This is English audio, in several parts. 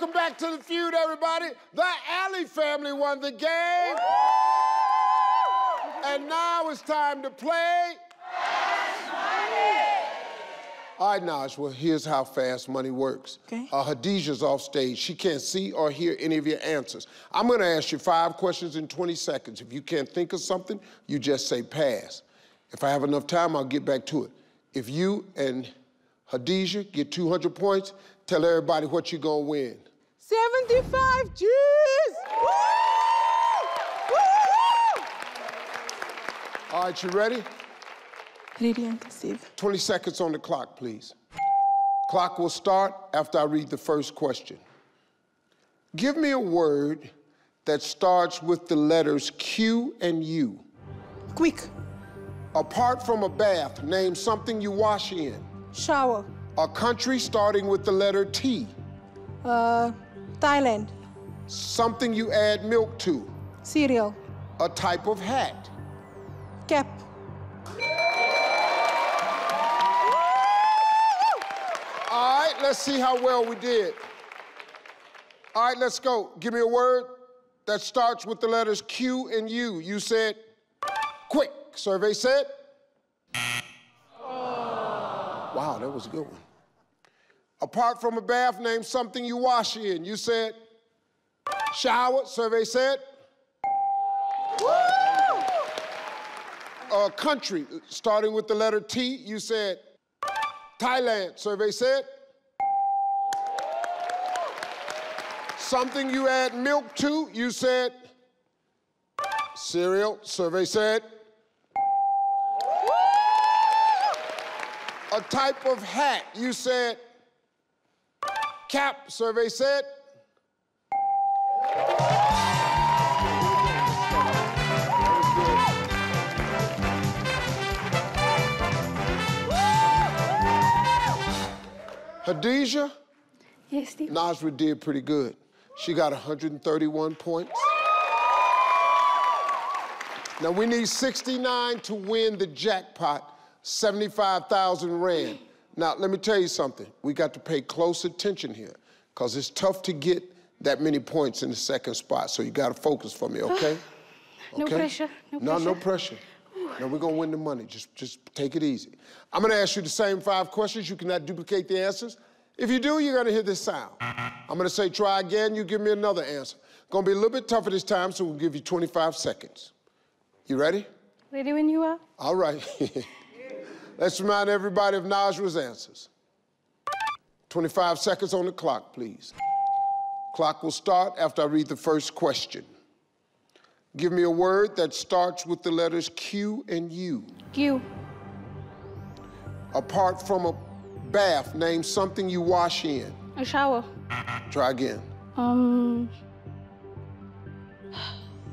Welcome back to the feud, everybody. The Ally family won the game. And now it's time to play. All right, Naj, well, here's how fast money works. Okay. Uh, Hadijah's off stage. She can't see or hear any of your answers. I'm gonna ask you five questions in 20 seconds. If you can't think of something, you just say pass. If I have enough time, I'll get back to it. If you and Hadijah get 200 points, tell everybody what you're gonna win. 75 G's! Woo! Woo! All right, you ready? Ready, Uncle Steve. 20 seconds on the clock, please. Clock will start after I read the first question. Give me a word that starts with the letters Q and U. Quick. Apart from a bath, name something you wash in. Shower. A country starting with the letter T. Uh, Thailand. Something you add milk to. Cereal. A type of hat. Cap. All right, let's see how well we did. All right, let's go. Give me a word that starts with the letters Q and U. You said quick. Survey said. Wow, that was a good one. Apart from a bath, name something you wash in. You said shower. Survey said. A country starting with the letter T. You said Thailand, survey said. Something you add milk to, you said. Cereal, survey said. A type of hat, you said. Cap, survey said. Hadijah, Yes, Steve. Nasra did pretty good. She got 131 points. Now we need 69 to win the jackpot, 75,000 rand. Now let me tell you something. We got to pay close attention here because it's tough to get that many points in the second spot. So you got to focus for me, okay? No Okay? pressure, no no, no pressure. pressure. No, we're gonna win the money. Just, just take it easy. I'm gonna ask you the same five questions. You cannot duplicate the answers. If you do, you're gonna hear this sound. I'm gonna say try again. You give me another answer. Gonna be a little bit tougher this time, so we'll give you 25 seconds. You ready? Ready when you are? All right. Let's remind everybody of Najra's answers. 25 seconds on the clock, please. Clock will start after I read the first question. Give me a word that starts with the letters Q and U. Q. Apart from a bath, name something you wash in. A shower. Try again. Um,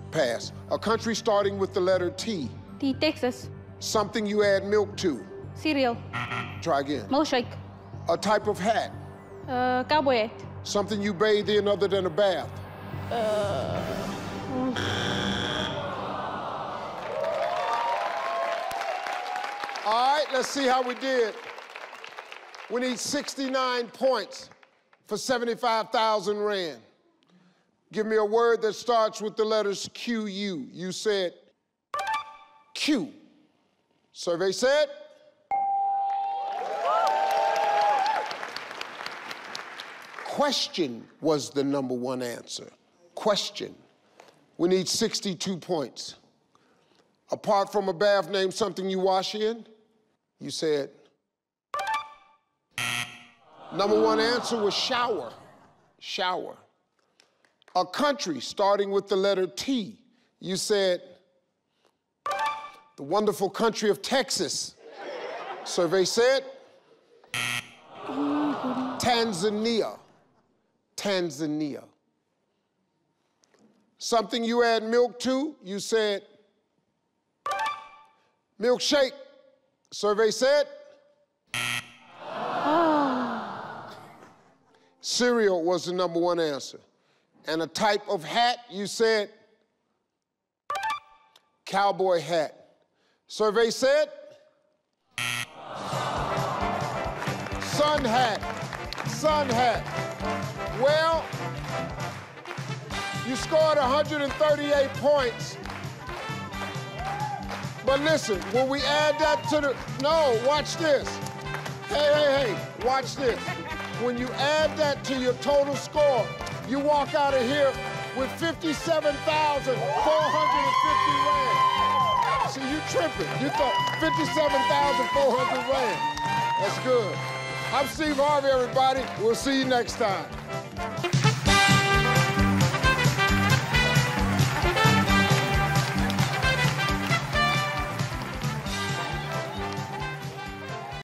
Pass. A country starting with the letter T. T. Texas. Something you add milk to. Cereal. Try again. Milkshake. A type of hat. Uh, cowboy hat. Something you bathe in other than a bath. Uh, All right, let's see how we did. We need 69 points for 75,000 Rand. Give me a word that starts with the letters Q U. You said Q. Survey said. Question was the number one answer. Question. We need 62 points. Apart from a bath, name something you wash in. You said. Number one answer was shower. Shower. A country starting with the letter T. You said. The wonderful country of Texas. Survey said. Tanzania. Tanzania. Something you add milk to, you said milkshake. Survey said cereal was the number one answer. And a type of hat, you said cowboy hat. Survey said sun hat. Sun hat. Well, You scored 138 points. But listen, when we add that to the, no, watch this. Hey, hey, hey, watch this. When you add that to your total score, you walk out of here with 57,450 rand. See, you tripping. You thought 57,400 rand. That's good. I'm Steve Harvey, everybody. We'll see you next time.